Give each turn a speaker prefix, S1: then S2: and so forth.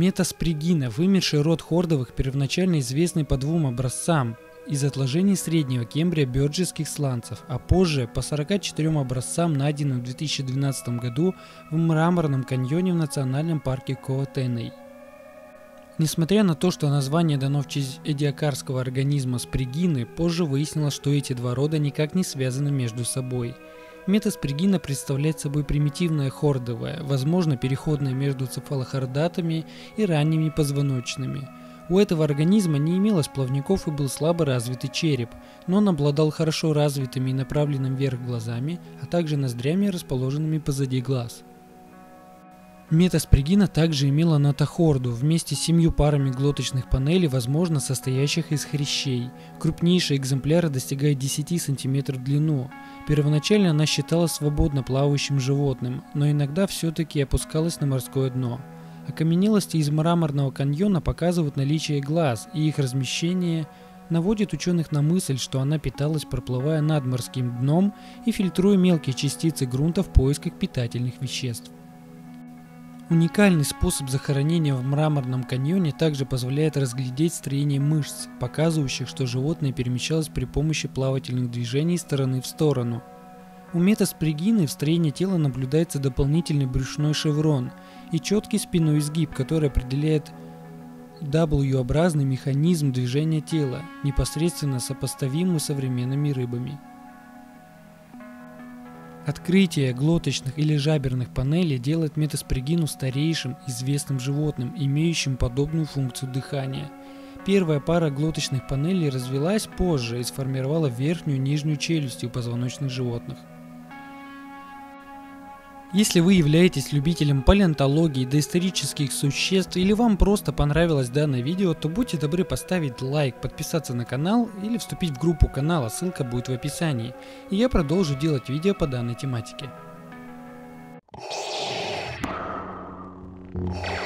S1: Метаспригина – вымерший род хордовых, первоначально известный по двум образцам из отложений среднего кембрия бёрджеских сланцев, а позже по 44 образцам, найденным в 2012 году в мраморном каньоне в национальном парке Коотеней. Несмотря на то, что название дано в честь эдиакарского организма спригины, позже выяснилось, что эти два рода никак не связаны между собой. Метаспригина представляет собой примитивное хордовое, возможно переходное между цефалохордатами и ранними позвоночными. У этого организма не имелось плавников и был слабо развитый череп, но он обладал хорошо развитыми и направленными вверх глазами, а также ноздрями, расположенными позади глаз. Метаспригина также имела нотохорду вместе с семью парами глоточных панелей, возможно, состоящих из хрящей. Крупнейшие экземпляры достигают 10 см в длину. Первоначально она считалась свободно плавающим животным, но иногда все-таки опускалась на морское дно. Окаменелости из мраморного каньона показывают наличие глаз, и их размещение наводит ученых на мысль, что она питалась, проплывая над морским дном и фильтруя мелкие частицы грунта в поисках питательных веществ. Уникальный способ захоронения в мраморном каньоне также позволяет разглядеть строение мышц, показывающих, что животное перемещалось при помощи плавательных движений стороны в сторону. У метаспригины в строении тела наблюдается дополнительный брюшной шеврон и четкий спинной изгиб, который определяет W-образный механизм движения тела, непосредственно сопоставимый современными рыбами. Открытие глоточных или жаберных панелей делает метаспригину старейшим известным животным, имеющим подобную функцию дыхания. Первая пара глоточных панелей развилась позже и сформировала верхнюю и нижнюю челюсти у позвоночных животных. Если вы являетесь любителем палеонтологии, доисторических существ или вам просто понравилось данное видео, то будьте добры поставить лайк, подписаться на канал или вступить в группу канала, ссылка будет в описании. И я продолжу делать видео по данной тематике. Yeah.